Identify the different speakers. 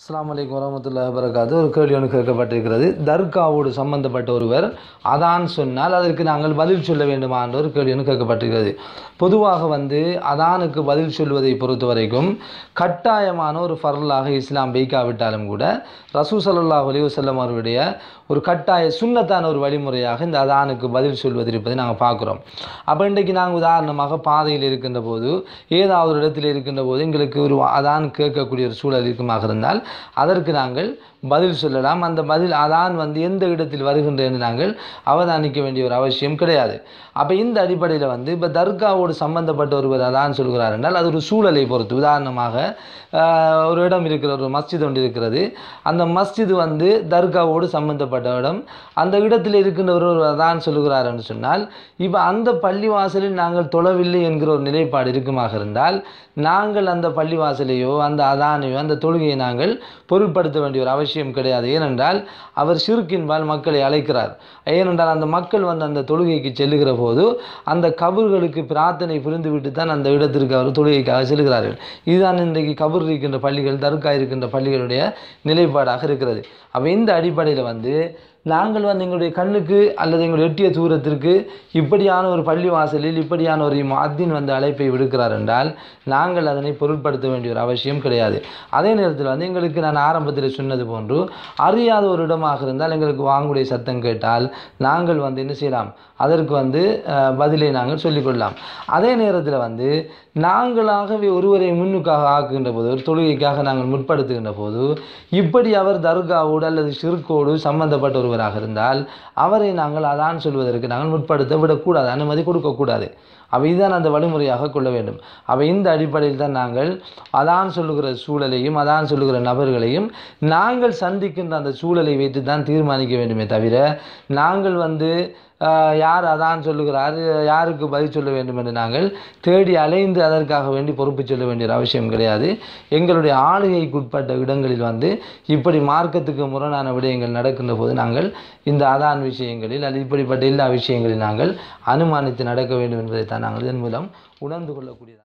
Speaker 1: அஸ்லாம் அலைக்கும் வரமத்துல்லா வரகாத்து ஒரு கேள்வி ஒன்று கேட்கப்பட்டிருக்கிறது. தர்காவோடு சம்பந்தப்பட்ட ஒருவர் அதான் சொன்னால் அதற்கு நாங்கள் பதில் சொல்ல வேண்டுமா என்ற ஒரு கேள்வி ஒன்று கேட்கப்பட்டிருக்கிறது. பொதுவாக வந்து அதானுக்கு பதில் சொல்வதை பொறுத்த வரைக்கும் கட்டாயமான ஒரு ஃபரலாக இஸ்லாம் வைக்காவிட்டாலும் கூட ரசூ சல்லாஹ் அலி அவருடைய ஒரு கட்டாய சுண்ணத்தான ஒரு வழிமுறையாக இந்த அதானுக்கு பதில் சொல்வது இருப்பதை நாங்கள் பார்க்குறோம். அப்போ இன்றைக்கு நாங்கள் உதாரணமாக பாதையில் இருக்கின்ற போது ஏதாவது ஒரு இடத்தில் இருக்கின்ற போது எங்களுக்கு ஒரு அதான் கேட்கக்கூடிய ஒரு சூழல் இருக்குமாக இருந்தால் அதற்கு நாங்கள் பதில் சொல்லலாம். அந்த பதில் அதான் வந்து எந்த இடத்தில் வருகின்ற என்று நாங்கள் அவதானிக்க வேண்டிய ஒரு அவசியம் கிடையாது. அப்போ இந்த அடிப்படையில் வந்து இப்போ தர்காவோடு சம்பந்தப்பட்ட ஒருவர் அதான் சொல்கிறார் என்றால் அது ஒரு சூழலை பொறுத்து. உதாரணமாக ஒரு இடம் இருக்கிற ஒரு மஸ்ஜித் ஒன்று இருக்கிறது. அந்த மஸ்ஜித் வந்து தர்காவோடு சம்பந்தப்பட்ட இடம். அந்த இடத்தில் இருக்கின்ற ஒரு அதான் சொல்லுகிறார் என்று சொன்னால் இப்போ அந்த பள்ளிவாசலில் நாங்கள் தொழவில்லை என்கிற ஒரு நிலைப்பாடு இருக்குமாக இருந்தால் நாங்கள் அந்த பள்ளிவாசலையோ அந்த அதானையோ அந்த தொழுகையை நாங்கள் பொருட்படுத்த வேண்டிய ஒரு அவசியம் கிடையாது. ஏனென்றால் அவர் சிறுக்கின்பால் மக்களை அழைக்கிறார். ஏனென்றால் அந்த மக்கள் வந்து அந்த தொழுகைக்கு செல்லுகிற போது அந்த கபர்களுக்கு பிரார்த்தனை புரிந்துவிட்டு தான் அந்த இடத்திற்கு அவர் தொழுகைக்காக செல்கிறார்கள். இதுதான் இன்றைக்கு கபர் இருக்கின்ற பள்ளிகள் தர்கா இருக்கின்ற பள்ளிகளுடைய நிலைப்பாடாக இருக்கிறது. அப்போ இந்த அடிப்படையில் வந்து நாங்கள் வந்து எங்களுடைய கண்ணுக்கு அல்லது எங்களுடைய எட்டிய தூரத்திற்கு இப்படியான ஒரு பள்ளி வாசலில் இப்படியான ஒரு மத்தின் வந்து அழைப்பை விடுக்கிறார் என்றால் நாங்கள் அதனை பொருட்படுத்த வேண்டிய ஒரு அவசியம் கிடையாது. அதே நேரத்தில் வந்து எங்களுக்கு நான் ஆரம்பத்தில் சொன்னது போன்று அறியாத ஒரு இடமாக இருந்தால் எங்களுக்கு வாங்குடைய சத்தம் கேட்டால் நாங்கள் வந்து என்ன செய்யலாம்? அதற்கு வந்து பதிலை நாங்கள் சொல்லிக்கொள்ளலாம். அதே நேரத்தில் வந்து நாங்களாகவே ஒருவரை முன்னுக்காக ஆக்குகின்ற போது ஒரு தொழுகைக்காக நாங்கள் முற்படுத்துகின்ற போது இப்படி அவர் தர்காவோடு அல்லது சிறுக்கோடு சம்பந்தப்பட்ட ஒருவராக இருந்தால் அவரை நாங்கள் அதான் சொல்வதற்கு நாங்கள் முற்படுத்த விடக்கூடாது அனுமதி கொடுக்கக்கூடாது. அவை தான் அந்த வழிமுறையாக கொள்ள வேண்டும். அவை இந்த அடிப்படையில் தான் நாங்கள் அதான் சொல்லுகிற சூழலையும் அதான் சொல்லுகிற நபர்களையும் நாங்கள் சந்திக்கின்ற அந்த சூழலை வைத்து தான் தீர்மானிக்க வேண்டுமே தவிர நாங்கள் வந்து யார் அதான் சொல்லுகிறார் யாருக்கு பதில் சொல்ல வேண்டும் என்று நாங்கள் தேடி அலைந்து அதற்காக வேண்டி பொறுப்பு சொல்ல வேண்டிய ஒரு அவசியம் கிடையாது. எங்களுடைய ஆளுகைக்குட்பட்ட இடங்களில் வந்து இப்படி மார்க்கத்துக்கு முரணான விடயங்கள் நடக்கின்ற போது நாங்கள் இந்த அதான் விஷயங்களில் அல்லது இப்படிப்பட்ட எல்லா விஷயங்களில் நாங்கள் அனுமானித்து நடக்க வேண்டும் என்பதை தான் நாங்கள் இதன் மூலம் உணர்ந்து கொள்ளக்கூடியது